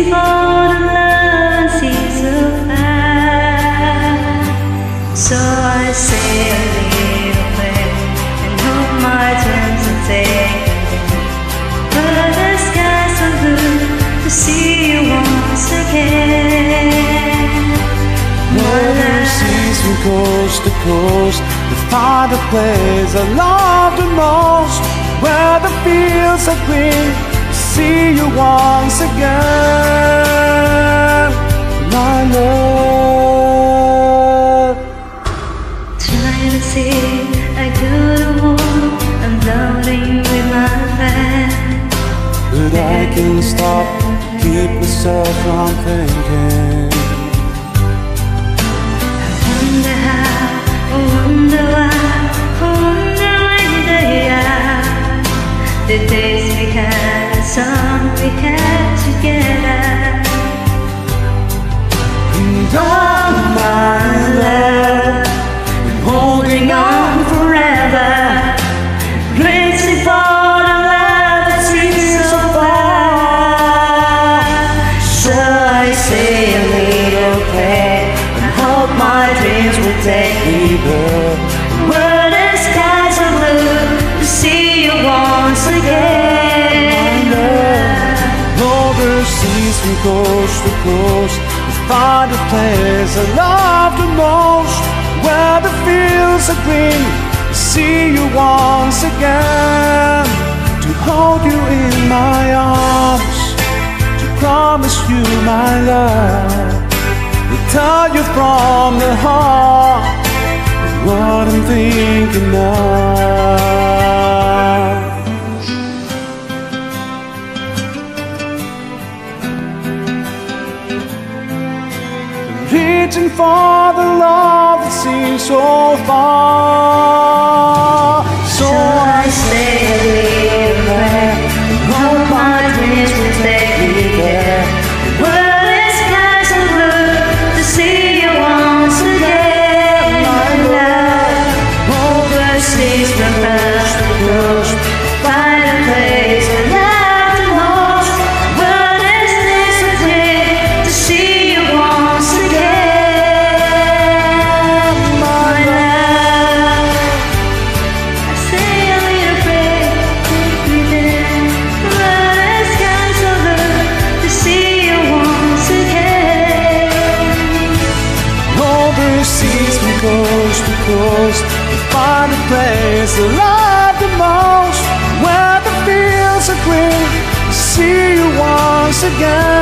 for the love seems so far. So I a little prayer and hope my turn to take. But the skies are blue to see you once again. Water seas from coast to coast the place I love the most Where the fields are green see you once again My love Trying to see a good one. I'm floating with my friend. But I can't stop Keep myself from thinking I Wonder how, I wonder why, I wonder when they are. The days we had, the song we had together. Over seas from coast to coast. To find a place I love the most Where the fields are green. To see you once again To hold you in my arms To promise you my love. To tell you from the heart What I'm thinking of reaching for the love that seems so far. Coast to coast to find a place I love the most, where the fields are green. To see you once again.